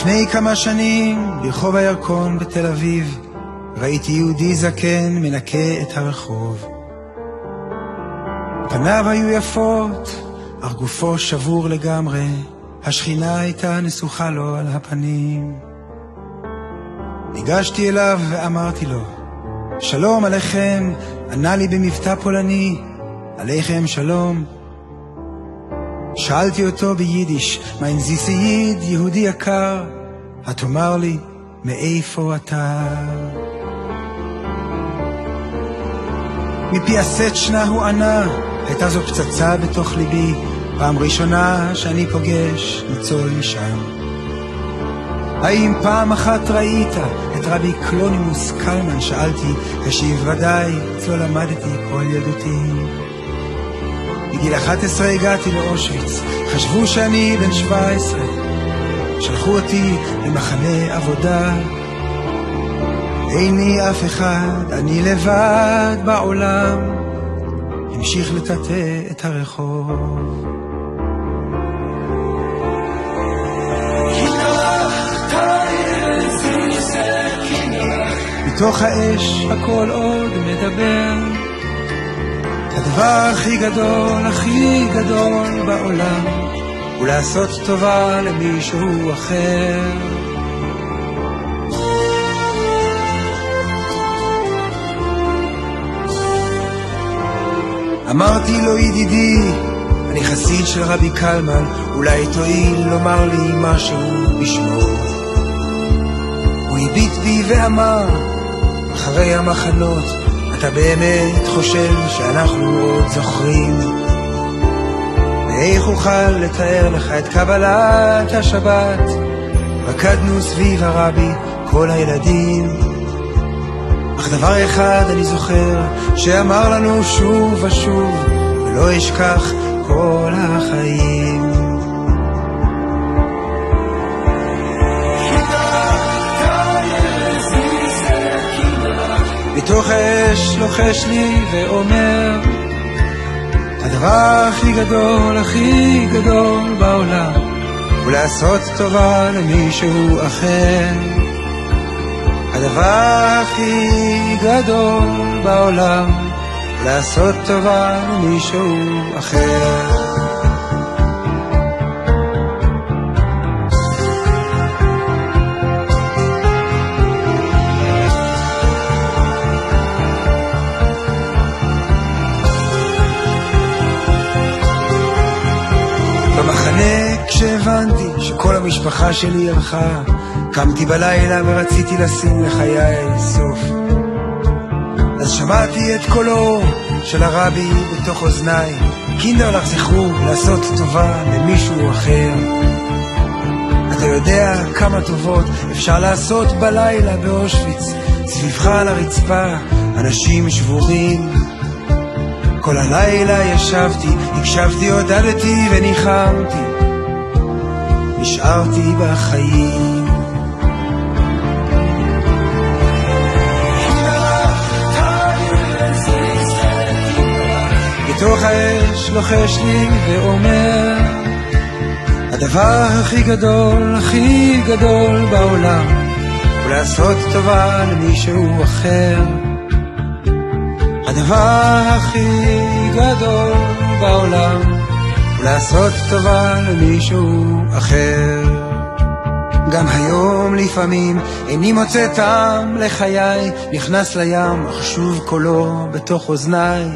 לפני כמה שנים, ברחוב הירקון בתל אביב, ראיתי יהודי זקן מנקה את הרחוב. פניו היו יפות, אך גופו שבור לגמרי, השכינה הייתה נסוכה לו על הפנים. ניגשתי אליו ואמרתי לו, שלום עליכם, ענה לי במבטא פולני, עליכם שלום. שאלתי אותו ביידיש, זיסייד, יהודי יקר? התאמר לי, מאיפה אתה? מפי הסצ'נה הוא ענה, הייתה זו פצצה בתוך ליבי, פעם ראשונה שאני פוגש ניצול משם. האם פעם אחת ראית את רבי קלונימוס קלמן? שאלתי, השיב ודאי, אצלו למדתי כל ילדותי. בגיל 11 הגעתי לאושוויץ, חשבו שאני בן 17. שלחו אותי למחנה עבודה. איני אף אחד, אני לבד בעולם. המשיך לטאטא את הרחוב. מתוך האש הכל עוד מדבר. הדבר הכי גדול, הכי גדול בעולם, הוא לעשות טובה למישהו אחר. אמרתי לו ידידי, אני חסיד של רבי קלמן, אולי תואיל לומר לי משהו בשמו. הוא הביט בי ואמר, אחרי המחנות, אתה באמת חושב שאנחנו עוד זוכרים? ואיך אוכל לתאר לך את קבלת השבת? רקדנו סביב הרבי כל הילדים. אך דבר אחד אני זוכר, שאמר לנו שוב ושוב, ולא אשכח כל החיים. מתוך האש לוחש לי ואומר הדבר הכי גדול, הכי גדול בעולם. הוא לעשות טובה למישהו אחר. הדבר הכי גדול בעולם. לעשות טובה למישהו אחר במחנה כשהבנתי שכל המשפחה שלי הלכה, קמתי בלילה ורציתי לשים לחיי סוף. אז שמעתי את קולו של הרבי בתוך אוזניי, קינדר לך זכרו לעשות טובה למישהו אחר. אתה יודע כמה טובות אפשר לעשות בלילה באושוויץ, סביבך על הרצפה, אנשים שבורים. כל הלילה ישבתי, הקשבתי, עודדתי וניחמתי. נשארתי בחיים. מתוך האש לוחש לי ואומר הדבר הכי גדול, הכי גדול בעולם הוא לעשות טובה למישהו אחר הדבר הכי גדול בעולם הוא לעשות טובה למישהו אחר. גם היום לפעמים איני מוצא טעם לחיי, נכנס לים, אך שוב קולו בתוך אוזניי.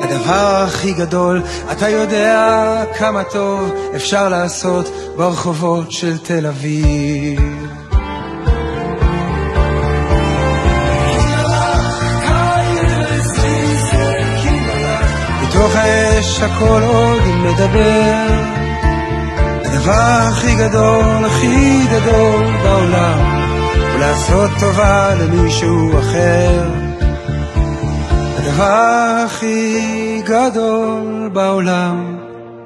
הדבר הכי גדול, אתה יודע כמה טוב אפשר לעשות ברחובות של תל אביב. האש הכל עוד מדבר הדבר הכי גדול, הכי גדול בעולם הוא לעשות טובה למישהו אחר. הדבר הכי גדול בעולם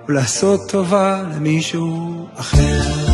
הוא לעשות טובה למישהו אחר